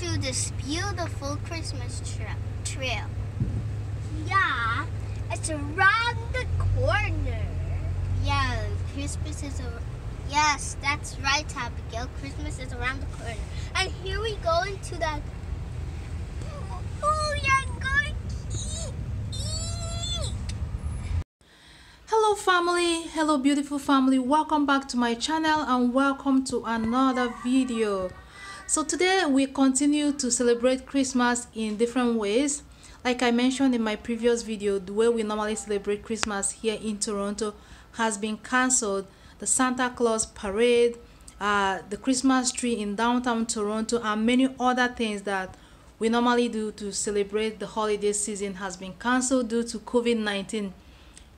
this beautiful Christmas tra- trail. Yeah, it's around the corner. Yeah, Christmas is a. Yes, that's right, Abigail. Christmas is around the corner. And here we go into that. Oh, yeah, going eat, eat. hello family hello beautiful family welcome back to my channel and welcome to another video so today we continue to celebrate christmas in different ways. Like i mentioned in my previous video the way we normally celebrate christmas here in toronto has been cancelled. The santa claus parade uh, the christmas tree in downtown toronto and many other things that we normally do to celebrate the holiday season has been cancelled due to covid-19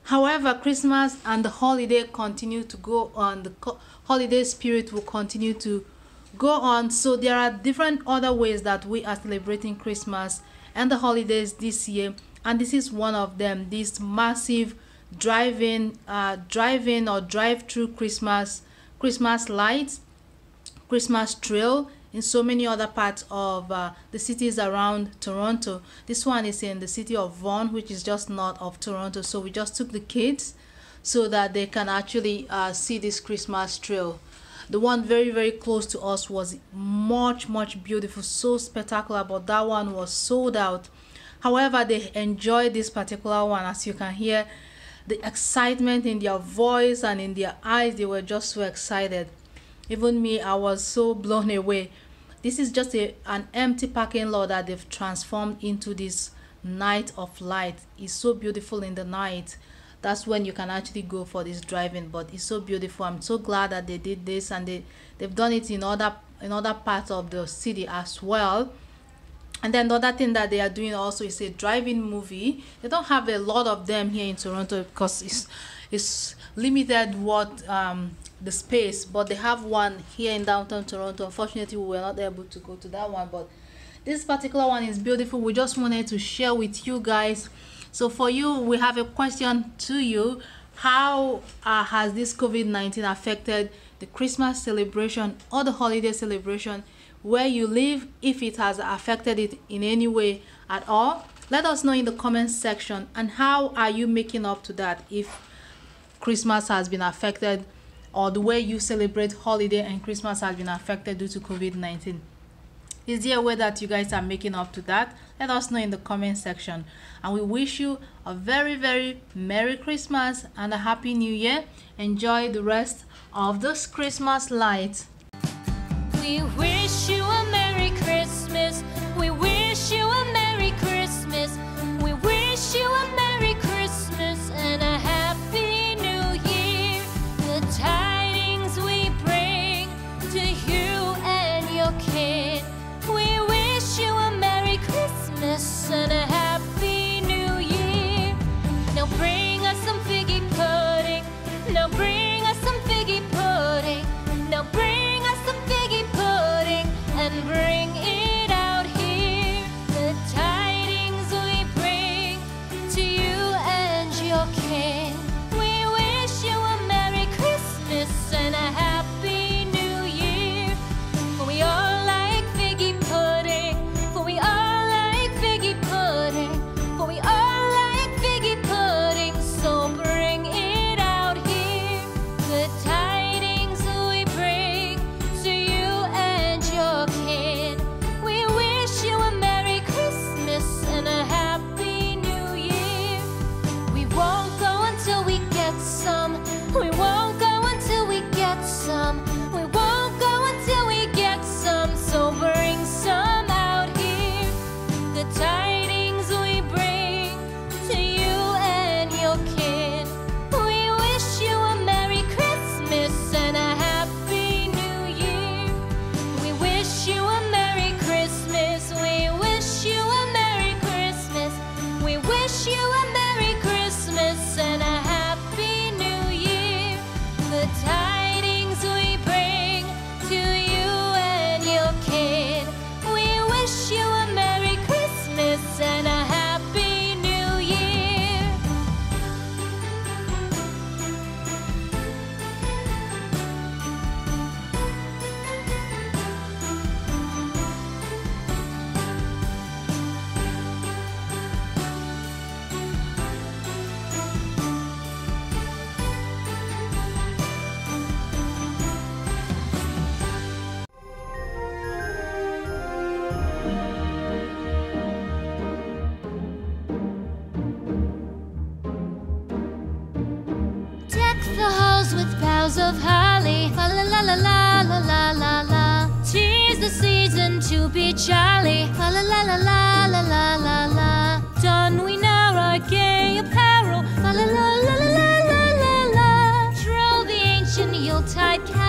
However, Christmas and the holiday continue to go on. The holiday spirit will continue to go on. So there are different other ways that we are celebrating Christmas and the holidays this year, and this is one of them. This massive drive-in, uh, drive-in or drive-through Christmas, Christmas lights, Christmas trail in so many other parts of uh, the cities around Toronto. This one is in the city of Vaughan, which is just north of Toronto. So we just took the kids so that they can actually uh, see this Christmas trail. The one very, very close to us was much, much beautiful, so spectacular, but that one was sold out. However, they enjoyed this particular one, as you can hear the excitement in their voice and in their eyes. They were just so excited even me i was so blown away this is just a an empty parking lot that they've transformed into this night of light it's so beautiful in the night that's when you can actually go for this driving but it's so beautiful. I'm so glad that they did this and they they've done it in other in other parts of the city as well. And then the other thing that they are doing also is a driving movie. They don't have a lot of them here in toronto because it's it's limited what um the space but they have one here in downtown toronto. Unfortunately we were not able to go to that one but this particular one is beautiful. We just wanted to share with you guys so for you we have a question to you. How uh, has this covid-19 affected the christmas celebration or the holiday celebration where you live if it has affected it in any way at all? Let us know in the comment section. And how are you making up to that if christmas has been affected or the way you celebrate holiday and Christmas has been affected due to COVID-19. Is there a way that you guys are making up to that? Let us know in the comment section. And we wish you a very, very Merry Christmas and a Happy New Year. Enjoy the rest of this Christmas light. We wish you flowers of holly. La la la la la la la la. Tis the season to be jolly. La la la la la la la la la. Don we now our gay apparel. La la la la la la la la. Troll the ancient Yuletide.